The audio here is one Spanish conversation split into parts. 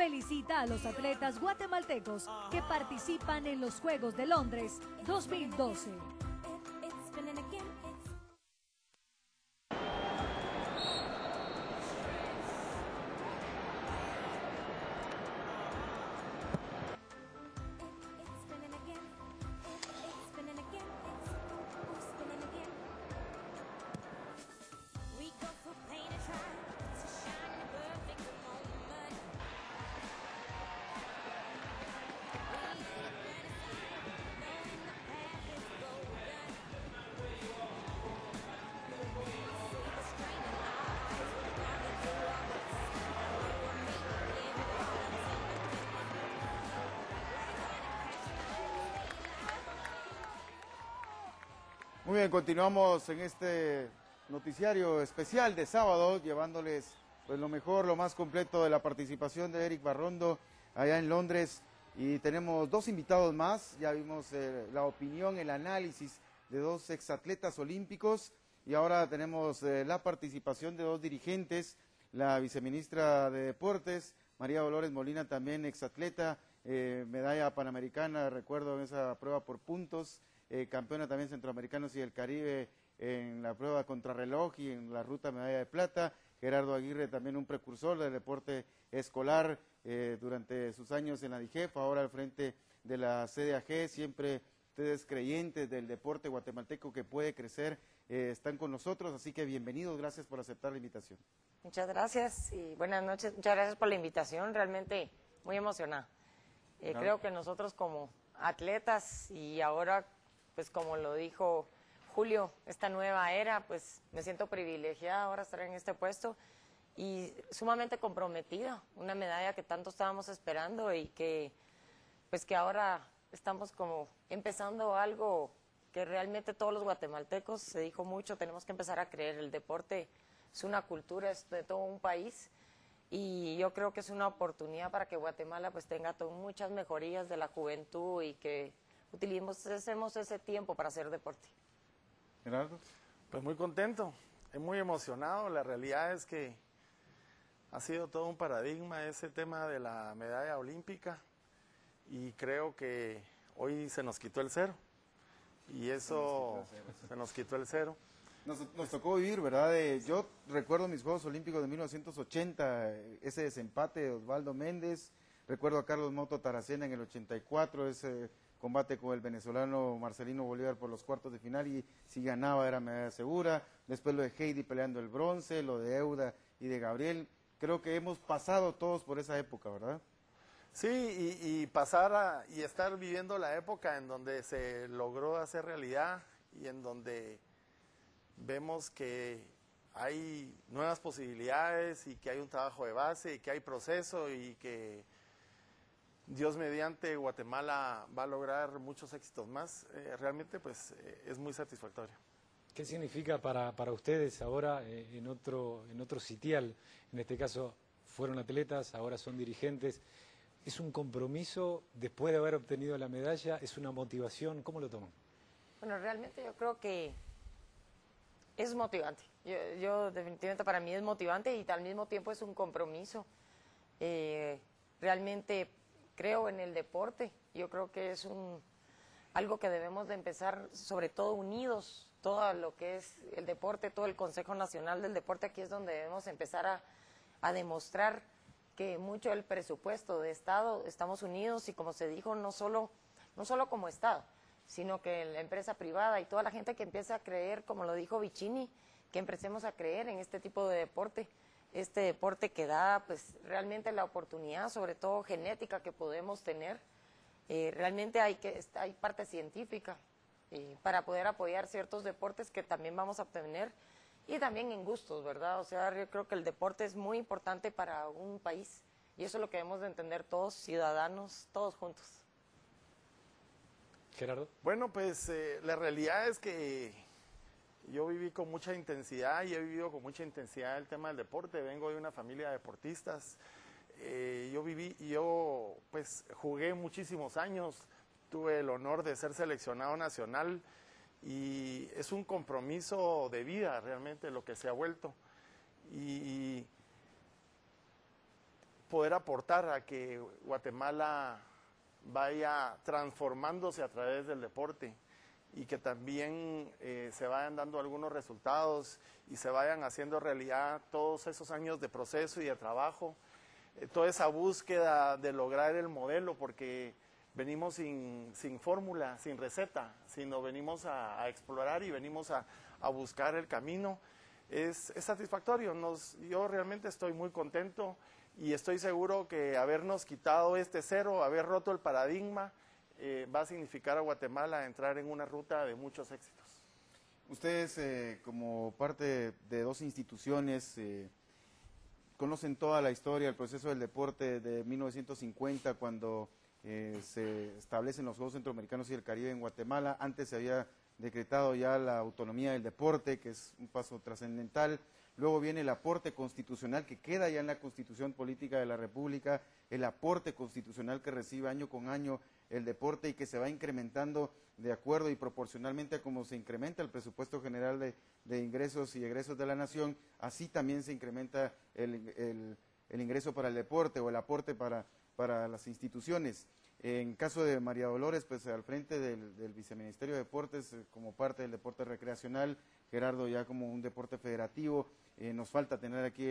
felicita a los atletas guatemaltecos que participan en los Juegos de Londres 2012. Muy bien, continuamos en este noticiario especial de sábado, llevándoles pues lo mejor, lo más completo de la participación de Eric Barrondo allá en Londres. Y tenemos dos invitados más, ya vimos eh, la opinión, el análisis de dos exatletas olímpicos. Y ahora tenemos eh, la participación de dos dirigentes, la viceministra de Deportes, María Dolores Molina, también exatleta, eh, medalla panamericana, recuerdo en esa prueba por puntos, eh, campeona también centroamericanos y del Caribe en la prueba contrarreloj y en la ruta medalla de plata. Gerardo Aguirre, también un precursor del deporte escolar eh, durante sus años en la DIGEF, ahora al frente de la CDAG, siempre ustedes creyentes del deporte guatemalteco que puede crecer, eh, están con nosotros, así que bienvenidos, gracias por aceptar la invitación. Muchas gracias y buenas noches, muchas gracias por la invitación, realmente muy emocionada. Eh, Claro. Creo que nosotros como atletas y ahora, pues como lo dijo Julio, esta nueva era, pues me siento privilegiada ahora estar en este puesto y sumamente comprometida, una medalla que tanto estábamos esperando y que pues que ahora estamos como empezando algo que realmente todos los guatemaltecos, se dijo mucho, tenemos que empezar a creer, el deporte es una cultura, es de todo un país y yo creo que es una oportunidad para que Guatemala pues tenga muchas mejorías de la juventud y que utilicemos ese tiempo para hacer deporte. Gerardo. Pues muy contento, muy emocionado. La realidad es que ha sido todo un paradigma ese tema de la medalla olímpica y creo que hoy se nos quitó el cero. Y eso se nos quitó el cero. Nos, nos tocó vivir, ¿verdad? Eh, yo recuerdo mis Juegos Olímpicos de 1980, eh, ese desempate de Osvaldo Méndez, recuerdo a Carlos Moto Taracena en el 84, ese combate con el venezolano Marcelino Bolívar por los cuartos de final y si ganaba era medalla segura, después lo de Heidi peleando el bronce, lo de Euda y de Gabriel, creo que hemos pasado todos por esa época, ¿verdad? Sí, y, pasar a, y estar viviendo la época en donde se logró hacer realidad y en donde vemos que hay nuevas posibilidades y que hay un trabajo de base y que hay proceso y que Dios mediante Guatemala va a lograr muchos éxitos más, eh, realmente pues eh, es muy satisfactorio. ¿Qué significa para, para ustedes ahora eh, en, otro, en otro sitial? En este caso fueron atletas, ahora son dirigentes. ¿Es un compromiso después de haber obtenido la medalla? ¿Es una motivación? ¿Cómo lo toman? Bueno, realmente yo creo que es motivante. Yo, yo definitivamente para mí es motivante y al mismo tiempo es un compromiso. Eh, realmente creo en el deporte. Yo creo que es un algo que debemos de empezar, sobre todo unidos, todo lo que es el deporte, todo el Consejo Nacional del Deporte, aquí es donde debemos empezar a, a demostrar que mucho del presupuesto de Estado estamos unidos y como se dijo, no solo, no solo como Estado, sino que la empresa privada y toda la gente que empiece a creer, como lo dijo Vicini, que empecemos a creer en este tipo de deporte, este deporte que da pues realmente la oportunidad, sobre todo genética que podemos tener. Eh, realmente hay, que, hay parte científica eh, para poder apoyar ciertos deportes que también vamos a obtener y también en gustos, ¿verdad? O sea, yo creo que el deporte es muy importante para un país y eso es lo que debemos de entender todos, ciudadanos, todos juntos. Gerardo. Bueno, pues eh, la realidad es que yo viví con mucha intensidad y he vivido con mucha intensidad el tema del deporte. Vengo de una familia de deportistas. Eh, yo viví, yo pues jugué muchísimos años. Tuve el honor de ser seleccionado nacional y es un compromiso de vida realmente lo que se ha vuelto. Y poder aportar a que Guatemala vaya transformándose a través del deporte y que también eh, se vayan dando algunos resultados y se vayan haciendo realidad todos esos años de proceso y de trabajo, eh, toda esa búsqueda de lograr el modelo, porque venimos sin, sin fórmula, sin receta, sino venimos a, explorar y venimos a, a buscar el camino. Es, es satisfactorio, Nos, yo realmente estoy muy contento y estoy seguro que habernos quitado este cero, haber roto el paradigma, eh, va a significar a Guatemala entrar en una ruta de muchos éxitos. Ustedes, eh, como parte de dos instituciones, eh, conocen toda la historia, el proceso del deporte de 1950, cuando se establecen los Juegos Centroamericanos y el Caribe en Guatemala. Antes se había decretado ya la autonomía del deporte, que es un paso trascendental. Luego viene el aporte constitucional que queda ya en la Constitución Política de la República, el aporte constitucional que recibe año con año el deporte y que se va incrementando de acuerdo y proporcionalmente a cómo se incrementa el presupuesto general de, ingresos y egresos de la nación, así también se incrementa el, ingreso para el deporte o el aporte para, para las instituciones. En caso de María Dolores, pues al frente del, Viceministerio de Deportes, eh, como parte del deporte recreacional, Gerardo ya como un deporte federativo, eh, nos falta tener aquí,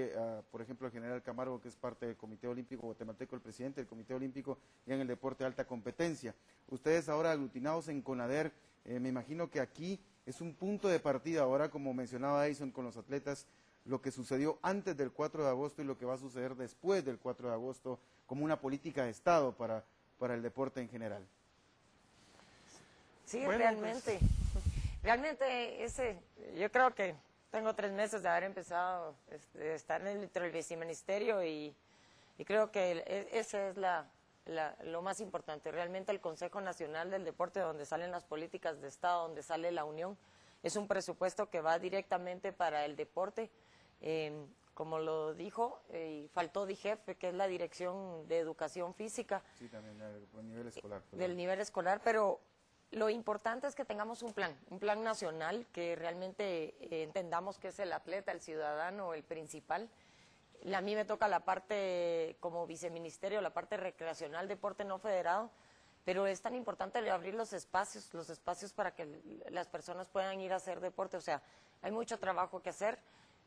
por ejemplo, al general Camargo, que es parte del Comité Olímpico Guatemalteco, el presidente del Comité Olímpico, ya en el deporte de alta competencia. Ustedes ahora aglutinados en CONADER, eh, me imagino que aquí es un punto de partida, ahora como mencionaba Dyson con los atletas, lo que sucedió antes del 4 de agosto y lo que va a suceder después del 4 de agosto como una política de Estado para, para el deporte en general. Sí, realmente. Pues, realmente ese, yo creo que tengo tres meses de haber empezado, este, de estar dentro del viceministerio y, y creo que e, ese es la, lo más importante. Realmente el Consejo Nacional del Deporte, donde salen las políticas de Estado, donde sale la Unión, es un presupuesto que va directamente para el deporte. Em, como lo dijo, eh, y faltó DIGEF, que es la Dirección de Educación Física. Sí, también, del nivel escolar. Del nivel escolar, pero lo importante es que tengamos un plan, un plan nacional que realmente eh, entendamos que es el atleta, el ciudadano, el principal. A mí me toca la parte como viceministerio, la parte recreacional, deporte no federado, pero es tan importante abrir los espacios, los espacios para que las personas puedan ir a hacer deporte. O sea, hay mucho trabajo que hacer,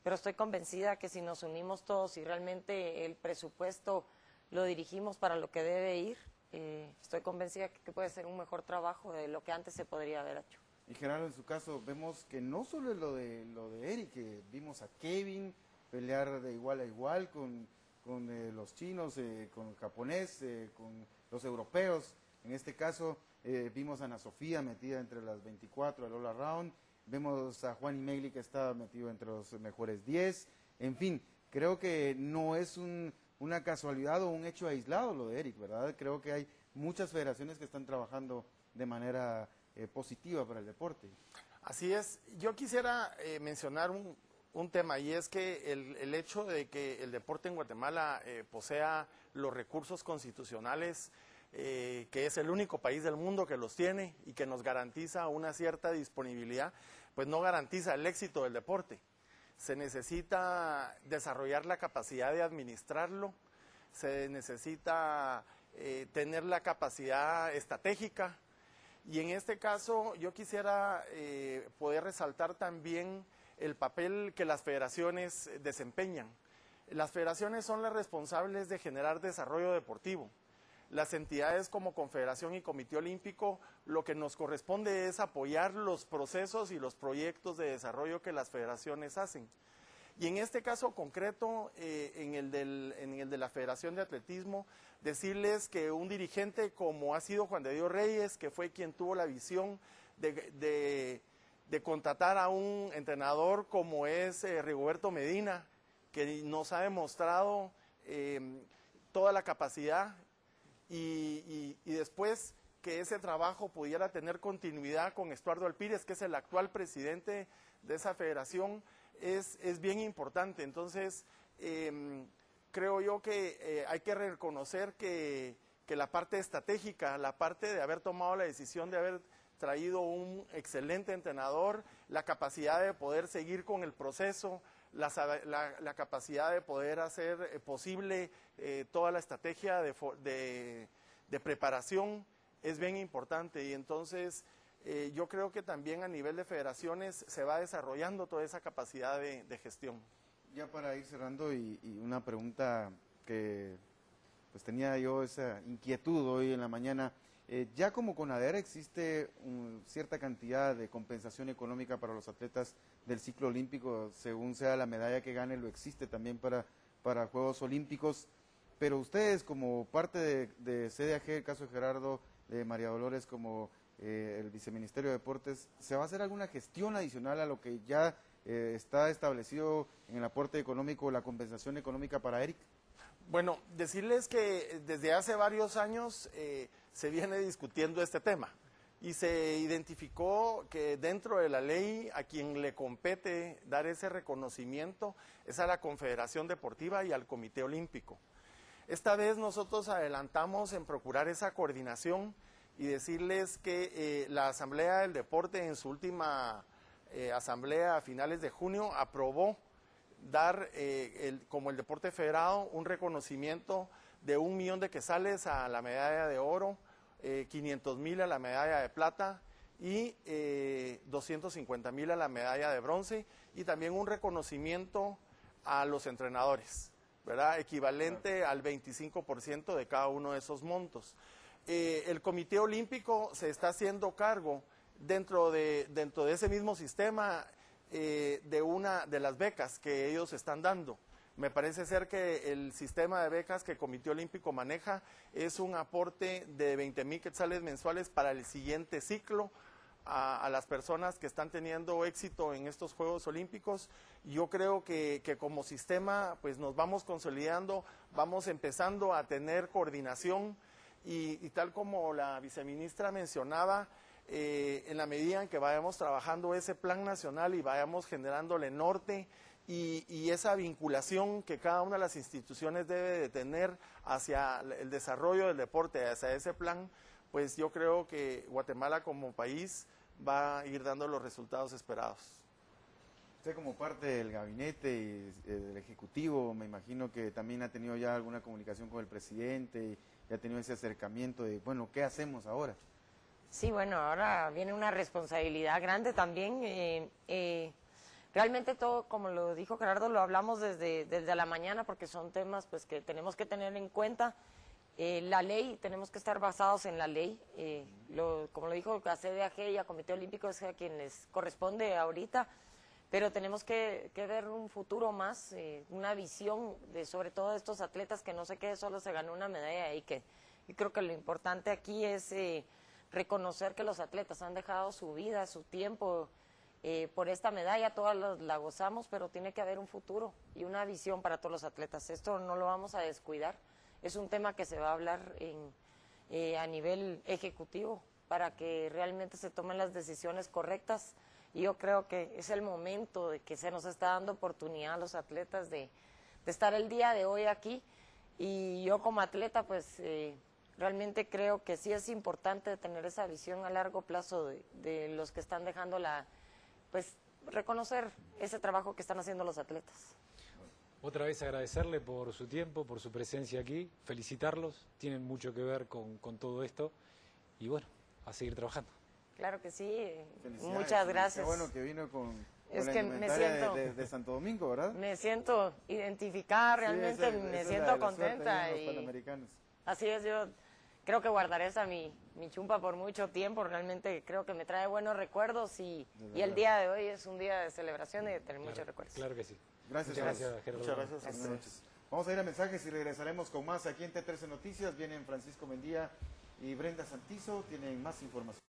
pero estoy convencida que si nos unimos todos y realmente el presupuesto lo dirigimos para lo que debe ir, eh, estoy convencida que, puede ser un mejor trabajo de lo que antes se podría haber hecho. Y Gerardo, en su caso, vemos que no solo es lo de, lo de Eric, vimos a Kevin pelear de igual a igual con, con eh, los chinos, eh, con el japonés, con los europeos. En este caso, vimos a Ana Sofía metida entre las 24 al All Around. Vemos a Juan Imegli que está metido entre los mejores 10. En fin, creo que no es un, una casualidad o un hecho aislado lo de Eric, ¿verdad? Creo que hay muchas federaciones que están trabajando de manera eh, positiva para el deporte. Así es. Yo quisiera eh, mencionar un, tema y es que el, hecho de que el deporte en Guatemala eh, posea los recursos constitucionales, que es el único país del mundo que los tiene y que nos garantiza una cierta disponibilidad, pues no garantiza el éxito del deporte. Se necesita desarrollar la capacidad de administrarlo, se necesita eh, tener la capacidad estratégica. Y en este caso yo quisiera eh, poder resaltar también el papel que las federaciones desempeñan. Las federaciones son las responsables de generar desarrollo deportivo las entidades como Confederación y Comité Olímpico, lo que nos corresponde es apoyar los procesos y los proyectos de desarrollo que las federaciones hacen. Y en este caso concreto, eh, en, el de la Federación de Atletismo, decirles que un dirigente como ha sido Juan de Dios Reyes, que fue quien tuvo la visión de, contratar a un entrenador como es eh, Rigoberto Medina, que nos ha demostrado eh, toda la capacidad y, después que ese trabajo pudiera tener continuidad con Estuardo Alpírez, que es el actual presidente de esa federación, es, es bien importante. Entonces, em, creo yo que eh, hay que reconocer que, que, la parte estratégica, la parte de haber tomado la decisión de haber traído un excelente entrenador, la capacidad de poder seguir con el proceso, la, la- la capacidad de poder hacer eh, posible eh, toda la estrategia de, de- de preparación es bien importante y entonces eh, yo creo que también a nivel de federaciones se va desarrollando toda esa capacidad de, gestión. Ya para ir cerrando y una pregunta que pues tenía yo esa inquietud hoy en la mañana. Eh, ya como CONADER existe un- cierta cantidad de compensación económica para los atletas del ciclo olímpico, según sea la medalla que gane, lo existe también para, para Juegos Olímpicos. Pero ustedes como parte de, de CDAG, el caso de Gerardo, de María Dolores como eh, el Viceministerio de Deportes, ¿se va a hacer alguna gestión adicional a lo que ya eh, está establecido en el aporte económico, la compensación económica para Eric? Bueno, decirles que desde hace varios años eh, se viene discutiendo este tema y se identificó que dentro de la ley a quien le compete dar ese reconocimiento es a la Confederación Deportiva y al Comité Olímpico. Esta vez nosotros adelantamos en procurar esa coordinación y decirles que eh, la Asamblea del Deporte en su última eh, asamblea a finales de junio aprobó dar eh, el- como el deporte federado un reconocimiento de un millón de quetzales a la medalla de oro, eh, 500 mil a la medalla de plata y eh, 250 mil a la medalla de bronce y también un reconocimiento a los entrenadores, ¿verdad? Equivalente al 25% de cada uno de esos montos. Eh, el Comité Olímpico se está haciendo cargo dentro de, dentro de ese mismo sistema eh, de una de las becas que ellos están dando. Me parece ser que el sistema de becas que el Comité Olímpico maneja es un aporte de 20 mil quetzales mensuales para el siguiente ciclo a, las personas que están teniendo éxito en estos Juegos Olímpicos. Yo creo que, que como sistema pues nos vamos consolidando, vamos empezando a tener coordinación y tal como la viceministra mencionaba, eh, en la medida en que vayamos trabajando ese plan nacional y vayamos generándole norte y, esa vinculación que cada una de las instituciones debe de tener hacia el desarrollo del deporte, hacia ese plan, pues yo creo que Guatemala como país va a ir dando los resultados esperados. Usted como parte del gabinete y eh, del ejecutivo, me imagino que también ha tenido ya alguna comunicación con el presidente y ha tenido ese acercamiento de, bueno, ¿qué hacemos ahora? Sí, bueno, ahora viene una responsabilidad grande también. eh, eh, realmente todo, como lo dijo Gerardo, lo hablamos desde, desde la mañana porque son temas pues que tenemos que tener en cuenta. Eh, la ley, tenemos que estar basados en la ley. eh, lo- como lo dijo a CDAG y a Comité Olímpico es a quien les corresponde ahorita, pero tenemos que, que ver un futuro más, una visión de sobre todo de estos atletas que no sé qué, solo se ganó una medalla y que y creo que lo importante aquí es reconocer que los atletas han dejado su vida, su tiempo eh, por esta medalla, todas las- la gozamos, pero tiene que haber un futuro y una visión para todos los atletas. Esto no lo vamos a descuidar. Es un tema que se va a hablar en, eh, a nivel ejecutivo para que realmente se tomen las decisiones correctas. Y yo creo que es el momento de que se nos está dando oportunidad a los atletas de, de estar el día de hoy aquí. Y yo como atleta, pues eh, realmente creo que sí es importante tener esa visión a largo plazo de, de los que están dejando la, pues reconocer ese trabajo que están haciendo los atletas. Otra vez agradecerle por su tiempo, por su presencia aquí, felicitarlos, tienen mucho que ver con, con todo esto y bueno, a seguir trabajando. Claro que sí, muchas gracias. Qué bueno que vino con, con Es la que me siento- de, de Santo Domingo, ¿verdad? Me siento identificada, realmente me siento la- contenta. y Panamericanos. así es, yo creo que guardaré esa mi, mi chumpa por mucho tiempo, realmente creo que me trae buenos recuerdos y, y el día de hoy es un día de celebración y de tener muchos recuerdos. Claro que sí. Gracias, Muchas gracias, Gerardo. Muchas gracias Buenas noches. Vamos a ir a mensajes y regresaremos con más aquí en T13 Noticias. Vienen Francisco Mendía y Brenda Santizo. Tienen más información.